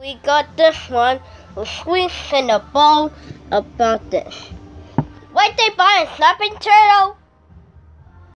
We got this one with sweets in a bowl about this. Wait, they buy a snapping turtle?